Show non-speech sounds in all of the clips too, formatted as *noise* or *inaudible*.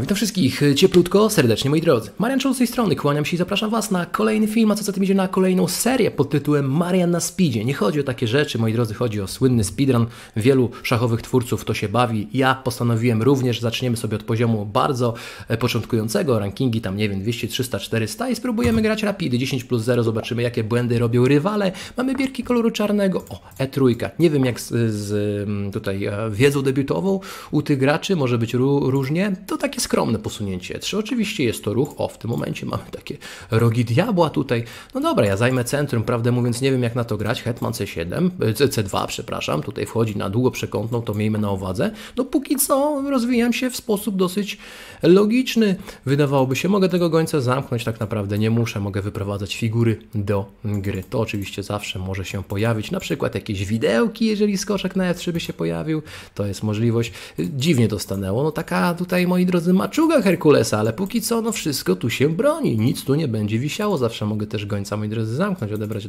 Witam wszystkich cieplutko, serdecznie moi drodzy. Marian Czoł z tej strony, kłaniam się i zapraszam Was na kolejny film, a co za tym idzie na kolejną serię pod tytułem Marian na speedzie. Nie chodzi o takie rzeczy, moi drodzy, chodzi o słynny speedrun. Wielu szachowych twórców to się bawi. Ja postanowiłem również, zaczniemy sobie od poziomu bardzo e, początkującego, rankingi tam, nie wiem, 200, 300, 400 i spróbujemy grać rapidy 10 plus 0, zobaczymy jakie błędy robią rywale. Mamy bierki koloru czarnego, o, E3. Nie wiem jak z, z tutaj e, wiedzą debiutową u tych graczy, może być różnie. To tak takie skromne posunięcie E3. Oczywiście jest to ruch, o w tym momencie mamy takie rogi diabła tutaj. No dobra, ja zajmę centrum, prawdę mówiąc nie wiem jak na to grać. Hetman C7, C2 przepraszam, tutaj wchodzi na długo przekątną, to miejmy na uwadze. No póki co rozwijam się w sposób dosyć logiczny. Wydawałoby się, mogę tego gońca zamknąć, tak naprawdę nie muszę, mogę wyprowadzać figury do gry. To oczywiście zawsze może się pojawić, na przykład jakieś widełki, jeżeli skoczek na F3 by się pojawił, to jest możliwość. Dziwnie to stanęło, no taka tutaj moi drodzy drodzy, maczuga Herkulesa, ale póki co no wszystko tu się broni, nic tu nie będzie wisiało, zawsze mogę też gońca, moi drodzy, zamknąć, odebrać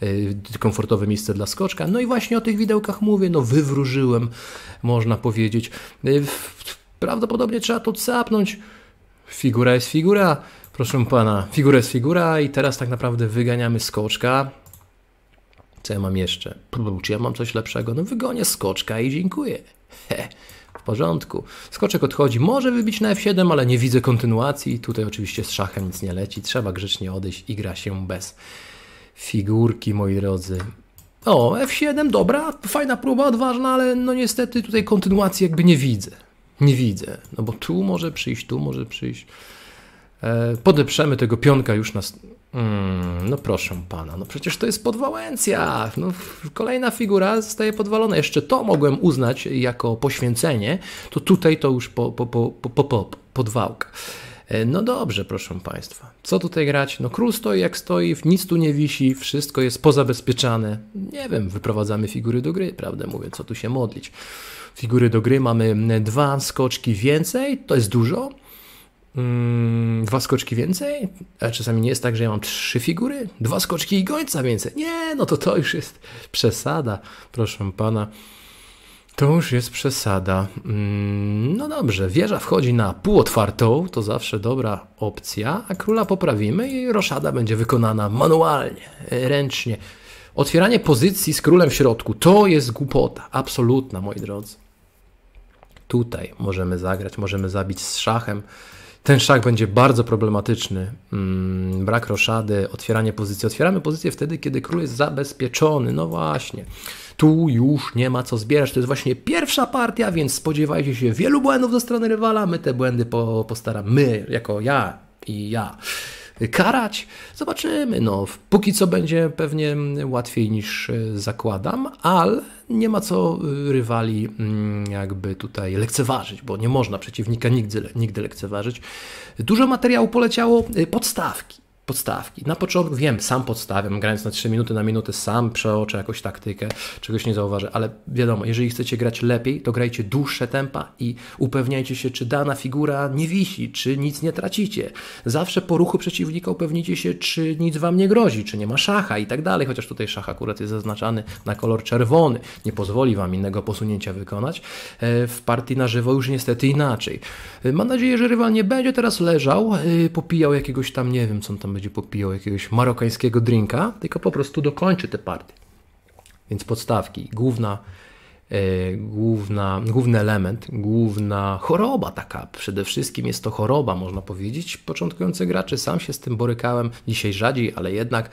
yy, komfortowe miejsce dla skoczka. No i właśnie o tych widełkach mówię, no wywróżyłem, można powiedzieć. Yy, prawdopodobnie trzeba to capnąć. Figura jest figura, proszę pana, figura jest figura i teraz tak naprawdę wyganiamy skoczka. Co ja mam jeszcze? Czy ja mam coś lepszego? No wygonię skoczka i dziękuję. He w porządku. Skoczek odchodzi, może wybić na F7, ale nie widzę kontynuacji. Tutaj oczywiście z szachem nic nie leci, trzeba grzecznie odejść i gra się bez figurki, moi drodzy. O, F7, dobra, fajna próba, odważna, ale no niestety tutaj kontynuacji jakby nie widzę. Nie widzę, no bo tu może przyjść, tu może przyjść. E, podeprzemy tego pionka już na, Mm, no proszę pana, no przecież to jest podwałęcja. No, kolejna figura zostaje podwalona. Jeszcze to mogłem uznać jako poświęcenie, to tutaj to już po, po, po, po, po podwałka. E, no dobrze, proszę Państwa. Co tutaj grać? No król stoi jak stoi, nic tu nie wisi, wszystko jest pozabezpieczane. Nie wiem, wyprowadzamy figury do gry, prawdę mówię, co tu się modlić. Figury do gry mamy dwa skoczki więcej, to jest dużo. Mm, dwa skoczki więcej? A czasami nie jest tak, że ja mam trzy figury? Dwa skoczki i gońca więcej. Nie, no to to już jest przesada, proszę pana. To już jest przesada. Mm, no dobrze, wieża wchodzi na półotwartą, to zawsze dobra opcja, a króla poprawimy i roszada będzie wykonana manualnie, ręcznie. Otwieranie pozycji z królem w środku to jest głupota, absolutna, moi drodzy. Tutaj możemy zagrać, możemy zabić z szachem ten szach będzie bardzo problematyczny. Mm, brak roszady, otwieranie pozycji. Otwieramy pozycję wtedy, kiedy król jest zabezpieczony. No właśnie. Tu już nie ma co zbierać. To jest właśnie pierwsza partia, więc spodziewajcie się wielu błędów ze strony rywala. My te błędy po, postaramy, my, jako ja i ja karać. Zobaczymy. No, póki co będzie pewnie łatwiej niż e, zakładam, ale nie ma co e, rywali mm, jakby tutaj lekceważyć, bo nie można przeciwnika nigdy, nigdy lekceważyć. Dużo materiału poleciało, e, podstawki podstawki. Na początku wiem, sam podstawiam, grając na 3 minuty na minutę, sam przeoczę jakąś taktykę, czegoś nie zauważę, ale wiadomo, jeżeli chcecie grać lepiej, to grajcie dłuższe tempa i upewniajcie się, czy dana figura nie wisi, czy nic nie tracicie. Zawsze po ruchu przeciwnika upewnicie się, czy nic wam nie grozi, czy nie ma szacha i tak dalej, chociaż tutaj szach akurat jest zaznaczany na kolor czerwony, nie pozwoli wam innego posunięcia wykonać. E, w partii na żywo już niestety inaczej. E, mam nadzieję, że rywal nie będzie teraz leżał, e, popijał jakiegoś tam, nie wiem, co on tam będzie popijał jakiegoś marokańskiego drinka, tylko po prostu dokończy tę partię. Więc podstawki, główna, e, główna, główny element, główna choroba taka, przede wszystkim jest to choroba, można powiedzieć, początkujący gracze, sam się z tym borykałem, dzisiaj rzadziej, ale jednak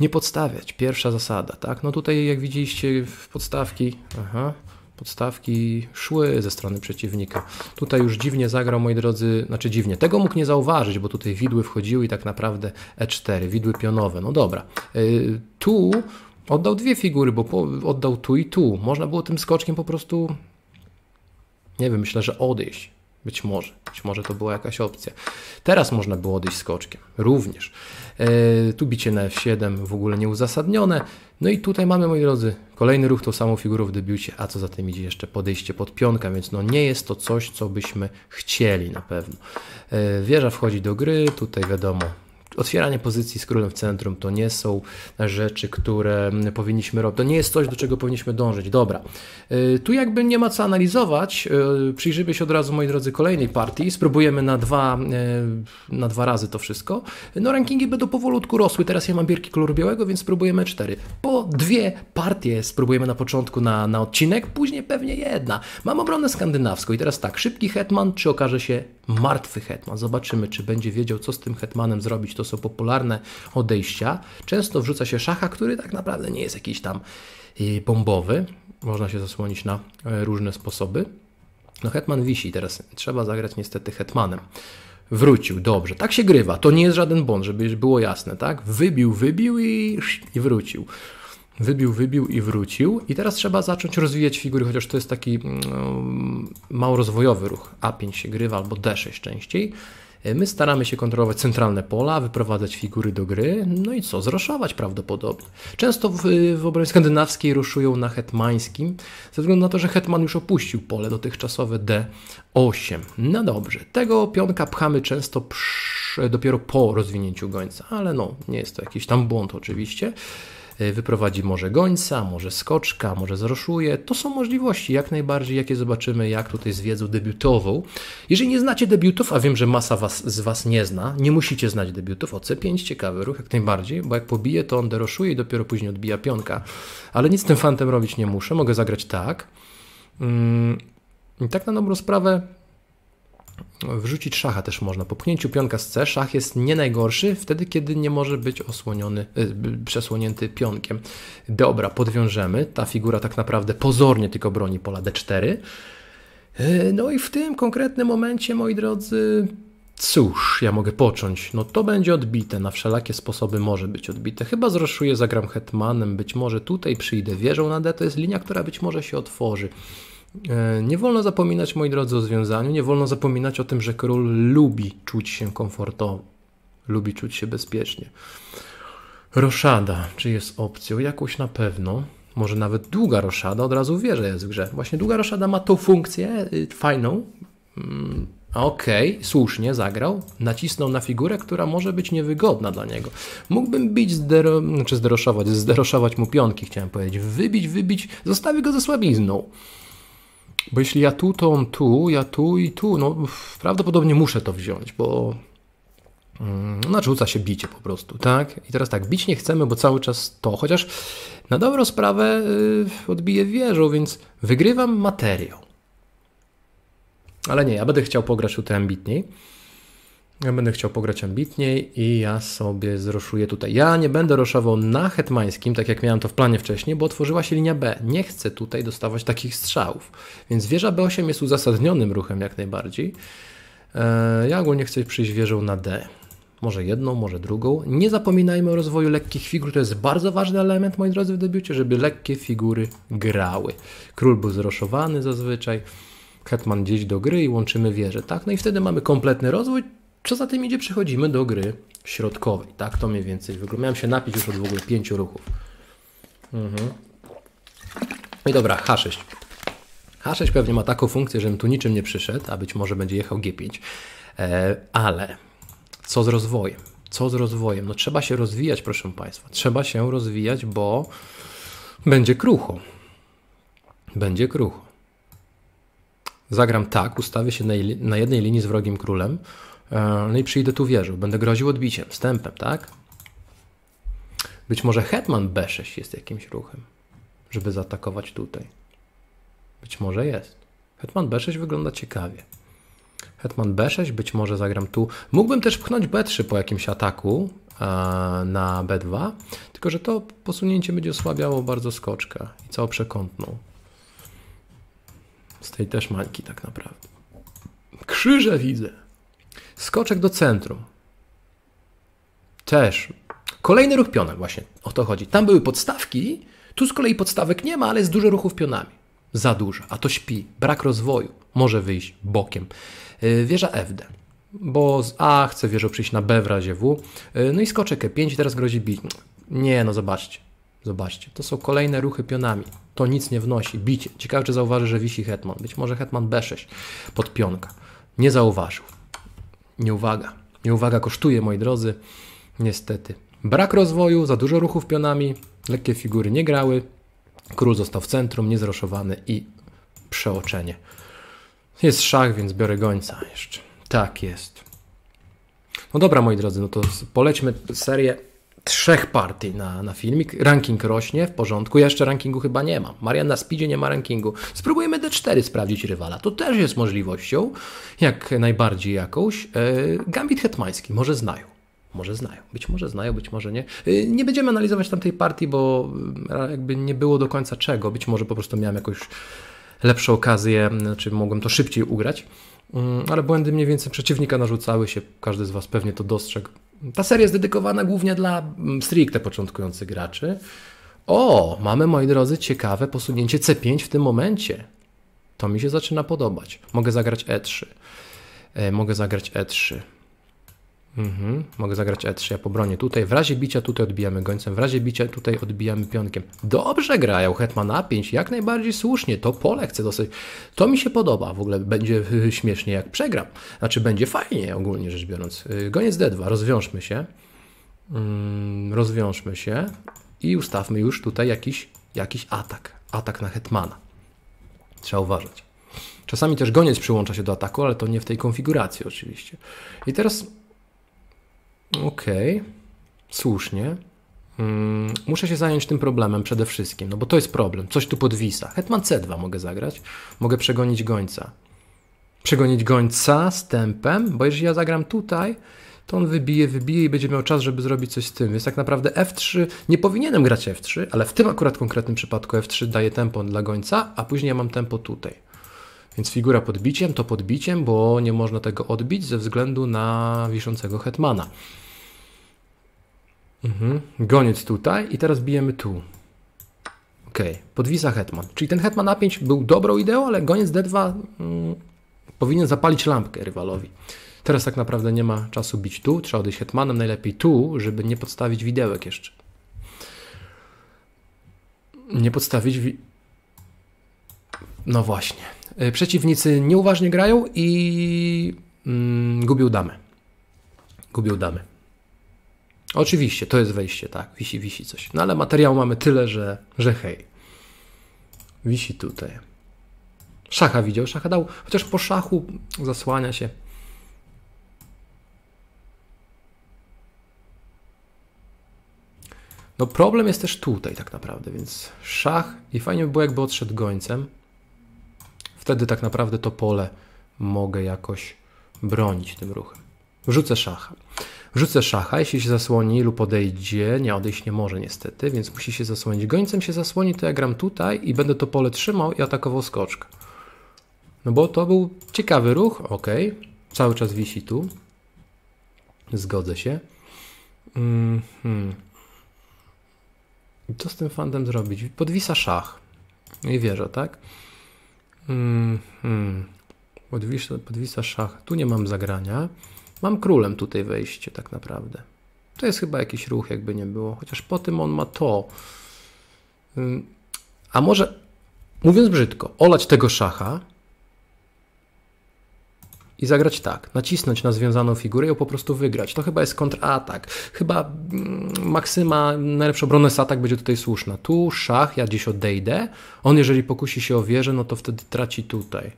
nie podstawiać, pierwsza zasada, tak, no tutaj jak widzieliście w podstawki, aha, podstawki szły ze strony przeciwnika. Tutaj już dziwnie zagrał, moi drodzy, znaczy dziwnie, tego mógł nie zauważyć, bo tutaj widły wchodziły i tak naprawdę E4, widły pionowe, no dobra. Yy, tu oddał dwie figury, bo oddał tu i tu. Można było tym skoczkiem po prostu, nie wiem, myślę, że odejść. Być może, być może to była jakaś opcja. Teraz można było odejść skoczkiem, również. E, tu bicie na F7 w ogóle nieuzasadnione. No i tutaj mamy, moi drodzy, kolejny ruch tą samą figurą w debiucie, a co za tym idzie jeszcze podejście pod pionka, więc no nie jest to coś, co byśmy chcieli na pewno. E, wieża wchodzi do gry, tutaj wiadomo, otwieranie pozycji z królem w centrum to nie są rzeczy, które powinniśmy robić. To nie jest coś, do czego powinniśmy dążyć. Dobra. Y, tu jakby nie ma co analizować. Y, przyjrzyjmy się od razu, moi drodzy, kolejnej partii. Spróbujemy na dwa, y, na dwa razy to wszystko. No rankingi będą powolutku rosły. Teraz ja mam bierki koloru białego, więc spróbujemy cztery. Po dwie partie spróbujemy na początku na, na odcinek, później pewnie jedna. Mam obronę skandynawską i teraz tak, szybki hetman, czy okaże się martwy hetman? Zobaczymy, czy będzie wiedział, co z tym hetmanem zrobić. To są popularne odejścia. Często wrzuca się szacha, który tak naprawdę nie jest jakiś tam bombowy. Można się zasłonić na e, różne sposoby. No hetman wisi, teraz trzeba zagrać niestety hetmanem. Wrócił, dobrze. Tak się grywa. To nie jest żaden błąd, żeby było jasne, tak? Wybił, wybił i, i wrócił. Wybił, wybił i wrócił. I teraz trzeba zacząć rozwijać figury, chociaż to jest taki um, mało rozwojowy ruch. A5 się grywa albo D6 częściej. E, my staramy się kontrolować centralne pola, wyprowadzać figury do gry, no i co, zroszować prawdopodobnie. Często w, w obronie skandynawskiej ruszują na hetmańskim, ze względu na to, że hetman już opuścił pole dotychczasowe D8. No dobrze, tego pionka pchamy często przy, dopiero po rozwinięciu gońca, ale no, nie jest to jakiś tam błąd oczywiście. E, wyprowadzi może gońca, może skoczka, może zroszuje. To są możliwości jak najbardziej, jakie zobaczymy, jak tutaj z wiedzą debiutową. Jeżeli nie znacie debiutów, a wiem, że masa was, z Was nie zna, nie musicie znać debiutów. O C5 ciekawy ruch, jak najbardziej, bo jak pobije, to on deroszuje i dopiero później odbija pionka. Ale nic z tym fantem robić nie muszę, mogę zagrać tak. Mm, I tak na dobrą sprawę Wrzucić szacha też można. Po pchnięciu pionka z C szach jest nie najgorszy wtedy, kiedy nie może być osłoniony, y, przesłonięty pionkiem. Dobra, podwiążemy. Ta figura tak naprawdę pozornie tylko broni pola D4. Y, no i w tym konkretnym momencie, moi drodzy, cóż, ja mogę począć. No to będzie odbite, na wszelakie sposoby może być odbite. Chyba zroszuję, zagram hetmanem, być może tutaj przyjdę wieżą na D, to jest linia, która być może się otworzy. E, nie wolno zapominać, moi drodzy, o związaniu. Nie wolno zapominać o tym, że król lubi czuć się komfortowo, lubi czuć się bezpiecznie. Roszada, czy jest opcją? Jakąś na pewno. Może nawet długa roszada, od razu wie, że jest w grze. Właśnie długa roszada ma tą funkcję y, fajną. Mm, Okej, okay, słusznie zagrał. Nacisnął na figurę, która może być niewygodna dla niego. Mógłbym bić, zdero, znaczy zderoszować, zderoszować mu pionki, chciałem powiedzieć. Wybić, wybić, zostawię go ze słabizną. Bo jeśli ja tu, to on tu, ja tu i tu, no prawdopodobnie muszę to wziąć, bo mm, no, narzuca się bicie po prostu, tak? I teraz tak, bić nie chcemy, bo cały czas to, chociaż na dobrą sprawę yy, odbiję wieżą, więc wygrywam materiał. Ale nie, ja będę chciał pograć tutaj ambitniej. Ja będę chciał pograć ambitniej i ja sobie zroszuję tutaj. Ja nie będę roszował na hetmańskim, tak jak miałem to w planie wcześniej, bo otworzyła się linia B. Nie chcę tutaj dostawać takich strzałów. Więc wieża B8 jest uzasadnionym ruchem jak najbardziej. E, ja ogólnie chcę przyjść wieżą na D. Może jedną, może drugą. Nie zapominajmy o rozwoju lekkich figur. To jest bardzo ważny element, moi drodzy, w debiucie, żeby lekkie figury grały. Król był zroszowany zazwyczaj. Hetman gdzieś do gry i łączymy wieże, tak? No i wtedy mamy kompletny rozwój, co za tym idzie, przechodzimy do gry środkowej. Tak to mniej więcej wygląda. Miałem się napić już od w ogóle pięciu ruchów. Mhm. I dobra, H6. H6 pewnie ma taką funkcję, żebym tu niczym nie przyszedł, a być może będzie jechał G5. E, ale co z rozwojem? Co z rozwojem? No trzeba się rozwijać, proszę Państwa. Trzeba się rozwijać, bo będzie krucho. Będzie krucho. Zagram tak, ustawię się na, na jednej linii z wrogim królem, no i przyjdę tu wieżą. Będę groził odbiciem, wstępem, tak? Być może hetman B6 jest jakimś ruchem, żeby zaatakować tutaj. Być może jest. Hetman B6 wygląda ciekawie. Hetman B6, być może zagram tu. Mógłbym też pchnąć B3 po jakimś ataku e, na B2, tylko że to posunięcie będzie osłabiało bardzo skoczka i całą przekątną. Z tej też mańki tak naprawdę. Krzyże widzę. Skoczek do centrum. Też. Kolejny ruch pionem, właśnie o to chodzi. Tam były podstawki, tu z kolei podstawek nie ma, ale jest dużo ruchów pionami. Za dużo, a to śpi. Brak rozwoju. Może wyjść bokiem. Y, wieża FD. Bo z A chce wieżą przyjść na B w razie W. Y, no i skoczek E5 teraz grozi bić. Nie, no zobaczcie. Zobaczcie, to są kolejne ruchy pionami. To nic nie wnosi. Bicie. Ciekawe, czy zauważy, że wisi hetman. Być może hetman B6 pod pionka. Nie zauważył. Nieuwaga. Nieuwaga kosztuje, moi drodzy. Niestety. Brak rozwoju, za dużo ruchów pionami, lekkie figury nie grały, król został w centrum, niezroszowany i przeoczenie. Jest szach, więc biorę gońca jeszcze. Tak jest. No dobra, moi drodzy, no to polećmy serię trzech partii na, na filmik. Ranking rośnie, w porządku. Ja jeszcze rankingu chyba nie mam. Marian na speedzie nie ma rankingu. Spróbujemy D4 sprawdzić rywala. To też jest możliwością, jak najbardziej jakąś. E, Gambit hetmański, może znają. Może znają, być może znają, być może nie. E, nie będziemy analizować tamtej partii, bo e, jakby nie było do końca czego. Być może po prostu miałem jakąś lepszą okazję, znaczy mogłem to szybciej ugrać. Mm, ale błędy mniej więcej przeciwnika narzucały się, każdy z Was pewnie to dostrzegł. Ta seria jest dedykowana głównie dla mm, stricte początkujących graczy. O, mamy moi drodzy ciekawe posunięcie C5 w tym momencie. To mi się zaczyna podobać. Mogę zagrać E3. E, mogę zagrać E3. Mhm. Mogę zagrać E3, ja pobronię tutaj. W razie bicia tutaj odbijamy gońcem, w razie bicia tutaj odbijamy pionkiem. Dobrze grają Hetman A5, jak najbardziej słusznie. To pole chcę dosyć. To mi się podoba. W ogóle będzie *laughs* śmiesznie jak przegram. Znaczy będzie fajnie ogólnie rzecz biorąc. Y, goniec D2, rozwiążmy się. Mm, rozwiążmy się i ustawmy już tutaj jakiś, jakiś atak. Atak na Hetmana. Trzeba uważać. Czasami też goniec przyłącza się do ataku, ale to nie w tej konfiguracji oczywiście. I teraz Okej, okay. słusznie. Hmm, muszę się zająć tym problemem przede wszystkim, no bo to jest problem. Coś tu podwisa. Hetman C2 mogę zagrać. Mogę przegonić gońca. Przegonić gońca z tempem, bo jeżeli ja zagram tutaj, to on wybije, wybije i będzie miał czas, żeby zrobić coś z tym. Więc tak naprawdę F3, nie powinienem grać F3, ale w tym akurat konkretnym przypadku F3 daje tempo dla gońca, a później ja mam tempo tutaj. Więc figura podbiciem to podbiciem, bo nie można tego odbić ze względu na wiszącego hetmana. Mhm. Goniec tutaj i teraz bijemy tu. Ok, podwisa hetman. Czyli ten hetman A5 był dobrą ideą, ale goniec D2 mm, powinien zapalić lampkę rywalowi. Teraz tak naprawdę nie ma czasu bić tu, trzeba odejść hetmanem, najlepiej tu, żeby nie podstawić widełek jeszcze. Nie podstawić wi... No właśnie. E, przeciwnicy nieuważnie grają i mm, gubią damę. Gubią damę. Oczywiście, to jest wejście, tak, wisi, wisi coś. No ale materiału mamy tyle, że, że hej. Wisi tutaj. Szacha widział, szacha dał, chociaż po szachu zasłania się. No problem jest też tutaj tak naprawdę, więc szach i fajnie by było jakby odszedł gońcem. Wtedy tak naprawdę to pole mogę jakoś bronić tym ruchem. Wrzucę szacha. Wrzucę szacha, jeśli się zasłoni lub odejdzie, nie odejść nie może niestety, więc musi się zasłonić. Gońcem się zasłoni, to ja gram tutaj i będę to pole trzymał i atakował skoczkę. No bo to był ciekawy ruch, ok. Cały czas wisi tu. Zgodzę się. Mm -hmm. Co z tym fandem zrobić? Podwisa szach. I wieża, tak? Mm -hmm. Podwisa, podwisa szach. Tu nie mam zagrania. Mam królem tutaj wejście tak naprawdę. To jest chyba jakiś ruch, jakby nie było. Chociaż po tym on ma to. A może, mówiąc brzydko, olać tego szacha i zagrać tak, nacisnąć na związaną figurę i ją po prostu wygrać. To chyba jest kontratak. Chyba mm, maksyma, najlepsza obrona jest atak, będzie tutaj słuszna. Tu szach, ja gdzieś odejdę. On jeżeli pokusi się o wieżę, no to wtedy traci tutaj.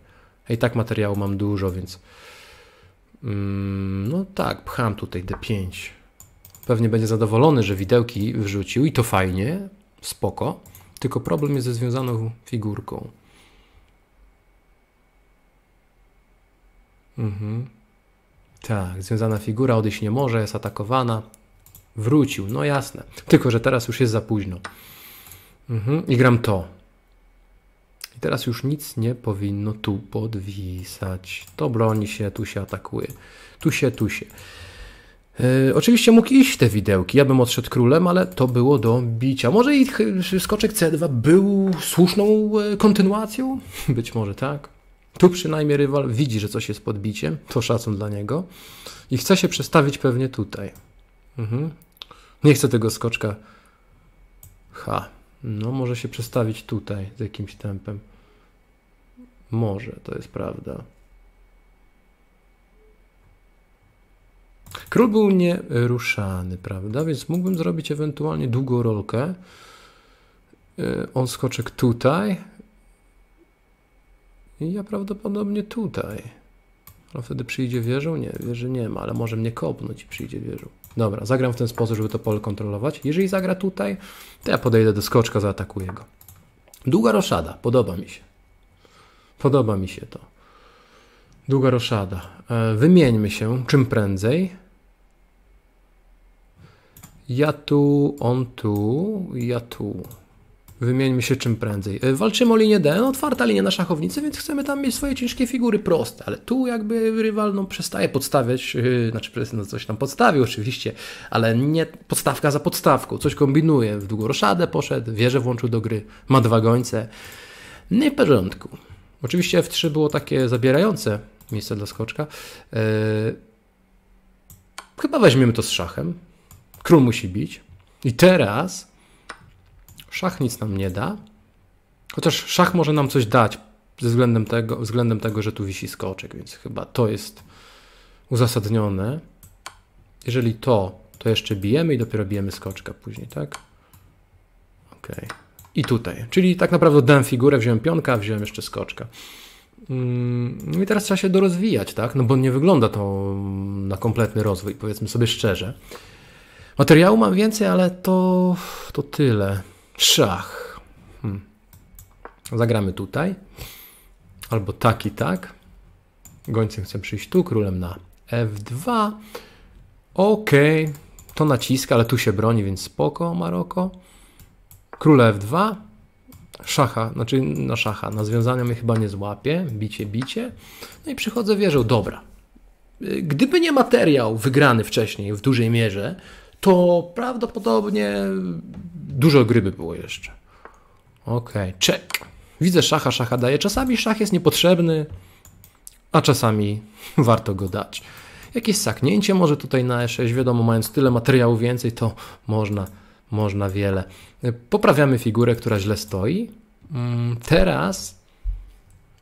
I tak materiału mam dużo, więc Mm, no tak, pcham tutaj D5. Pewnie będzie zadowolony, że widełki wrzucił i to fajnie, spoko. Tylko problem jest ze związaną figurką. Mhm. Tak, związana figura odejść nie może, jest atakowana. Wrócił, no jasne. Tylko, że teraz już jest za późno. Mhm. I gram to. I teraz już nic nie powinno tu podwisać. To broni się, tu się atakuje. Tu się, tu się. Yy, oczywiście mógł iść te widełki. Ja bym odszedł królem, ale to było do bicia. Może i skoczek C2 był słuszną e, kontynuacją? *laughs* Być może tak. Tu przynajmniej rywal widzi, że coś jest podbiciem. To szacun dla niego. I chce się przestawić pewnie tutaj. Mhm. Nie chcę tego skoczka. Ha. No, może się przestawić tutaj z jakimś tempem. Może, to jest prawda. Król był nieruszany, prawda? Więc mógłbym zrobić ewentualnie długą rolkę. Y, on skoczek tutaj. I ja prawdopodobnie tutaj. Ale wtedy przyjdzie wieżą? Nie, wieży nie ma, ale może mnie kopnąć i przyjdzie wieżą. Dobra, zagram w ten sposób, żeby to pole kontrolować. Jeżeli zagra tutaj, to ja podejdę do skoczka, zaatakuję go. Długa roszada, podoba mi się. Podoba mi się to. Długa roszada. E, wymieńmy się czym prędzej. Ja tu, on tu, ja tu. Wymieńmy się czym prędzej. E, walczymy o linię D, no, otwarta linia na szachownicy, więc chcemy tam mieć swoje ciężkie figury proste, ale tu jakby rywal no, przestaje podstawiać, yy, znaczy no, coś tam podstawił oczywiście, ale nie podstawka za podstawką, coś kombinuje. W długą roszadę poszedł, wieżę włączył do gry, ma dwa gońce. Nie w porządku. Oczywiście F3 było takie zabierające miejsce dla skoczka. Yy, chyba weźmiemy to z szachem. Król musi bić. I teraz Szach nic nam nie da. Chociaż szach może nam coś dać ze względem tego, względem tego, że tu wisi skoczek, więc chyba to jest uzasadnione. Jeżeli to, to jeszcze bijemy i dopiero bijemy skoczka później, tak? Ok. I tutaj. Czyli tak naprawdę dałem figurę, wziąłem pionka, wziąłem jeszcze skoczka. Mm, no I teraz trzeba się dorozwijać, tak? No bo nie wygląda to na kompletny rozwój, powiedzmy sobie szczerze. Materiału mam więcej, ale to, to tyle. Szach. Hmm. Zagramy tutaj. Albo tak i tak. Gońcem chcę przyjść tu, królem na F2. Ok, to naciska, ale tu się broni, więc spoko, Maroko. Król F2. Szacha, znaczy na szacha, na związania mnie chyba nie złapie. Bicie, bicie. No i przychodzę wieżą, dobra. Gdyby nie materiał wygrany wcześniej w dużej mierze, to prawdopodobnie dużo gry by było jeszcze. Ok, check. Widzę szacha, szacha daje. Czasami szach jest niepotrzebny, a czasami *laughs* warto go dać. Jakieś saknięcie może tutaj na E6, wiadomo, mając tyle materiału więcej, to można, można wiele. Poprawiamy figurę, która źle stoi. Mm, teraz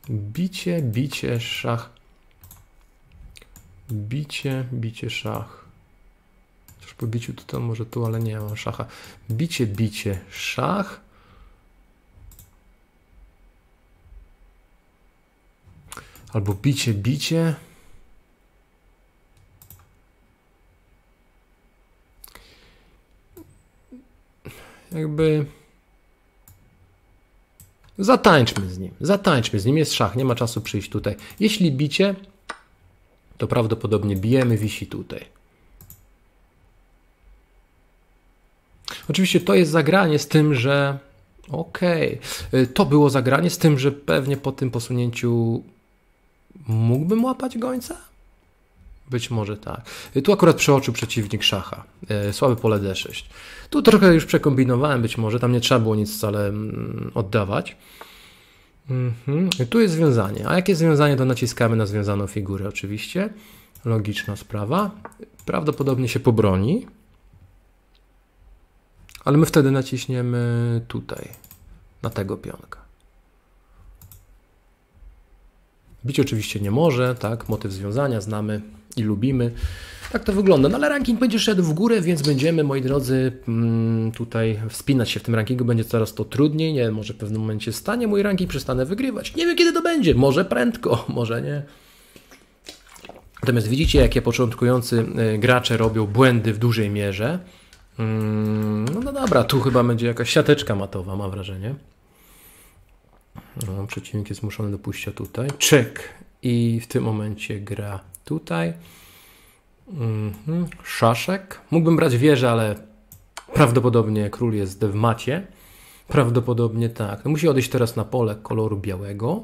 bicie, bicie, szach. Bicie, bicie, szach. Po biciu to, to może tu, ale nie mam szacha. Bicie, bicie, szach. Albo bicie, bicie. Jakby... Zatańczmy z nim. Zatańczmy z nim. Jest szach, nie ma czasu przyjść tutaj. Jeśli bicie, to prawdopodobnie bijemy, wisi tutaj. Oczywiście to jest zagranie z tym, że okej, okay, to było zagranie z tym, że pewnie po tym posunięciu mógłbym łapać gońca? Być może tak. Tu akurat przeoczył przeciwnik szacha. E, słabe pole D6. Tu trochę już przekombinowałem być może, tam nie trzeba było nic wcale mm, oddawać. Mhm. Tu jest związanie. A jakie związanie, to naciskamy na związaną figurę oczywiście. Logiczna sprawa. Prawdopodobnie się pobroni. Ale my wtedy naciśniemy tutaj, na tego pionka. Bić oczywiście nie może, tak? Motyw związania znamy i lubimy. Tak to wygląda. No ale ranking będzie szedł w górę, więc będziemy, moi drodzy, mm, tutaj wspinać się w tym rankingu. Będzie coraz to trudniej. Nie może w pewnym momencie stanie mój ranking, przestanę wygrywać. Nie wiem, kiedy to będzie. Może prędko, *laughs* może nie. Natomiast widzicie, jakie początkujący y, gracze robią błędy w dużej mierze. Mm, no, no dobra, tu chyba będzie jakaś siateczka matowa, mam wrażenie. No, przeciwnik jest zmuszony do pójścia tutaj. Czek. I w tym momencie gra tutaj. Mhm. Szaszek. Mógłbym brać wieżę, ale prawdopodobnie król jest w macie. Prawdopodobnie tak. No musi odejść teraz na pole koloru białego.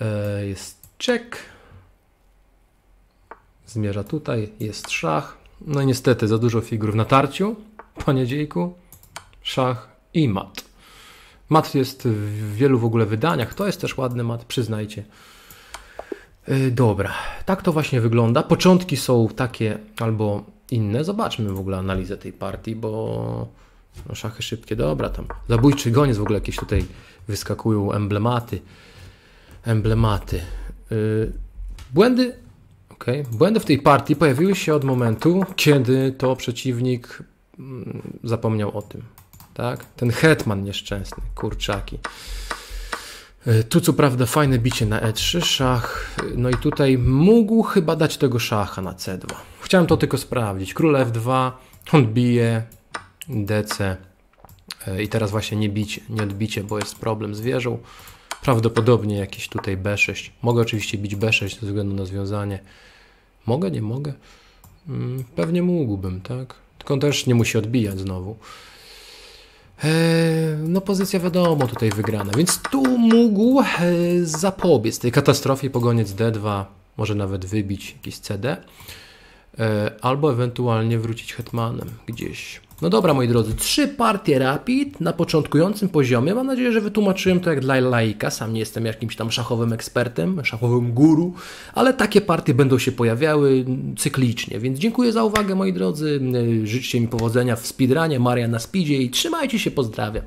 E, jest czek. Zmierza tutaj. Jest szach. No niestety za dużo figur w natarciu, panie dziejku, szach i mat. Mat jest w wielu w ogóle wydaniach, to jest też ładny mat, przyznajcie. Yy, dobra, tak to właśnie wygląda. Początki są takie albo inne. Zobaczmy w ogóle analizę tej partii, bo no, szachy szybkie, dobra, tam zabójczy goniec w ogóle jakieś tutaj wyskakują emblematy. Emblematy. Yy, błędy, Okay. Błędy w tej partii pojawiły się od momentu, kiedy to przeciwnik mm, zapomniał o tym. Tak? Ten hetman nieszczęsny, kurczaki. E, tu co prawda fajne bicie na e3, szach, no i tutaj mógł chyba dać tego szacha na c2. Chciałem to tylko sprawdzić. Król f2, on bije, dc e, i teraz właśnie nie bicie, nie odbicie, bo jest problem z wieżą. Prawdopodobnie jakiś tutaj b6. Mogę oczywiście bić b6 ze względu na związanie. Mogę, nie mogę? Mm, pewnie mógłbym, tak? Tylko on też nie musi odbijać znowu. E, no pozycja wiadomo tutaj wygrana, więc tu mógł e, zapobiec tej katastrofie, pogoniec D2, może nawet wybić jakiś CD, albo ewentualnie wrócić hetmanem gdzieś. No dobra, moi drodzy, trzy partie Rapid na początkującym poziomie. Mam nadzieję, że wytłumaczyłem to jak dla laika. Sam nie jestem jakimś tam szachowym ekspertem, szachowym guru, ale takie partie będą się pojawiały cyklicznie. Więc dziękuję za uwagę, moi drodzy. Życzcie mi powodzenia w speedrunie, Maria na speedzie i trzymajcie się, pozdrawiam.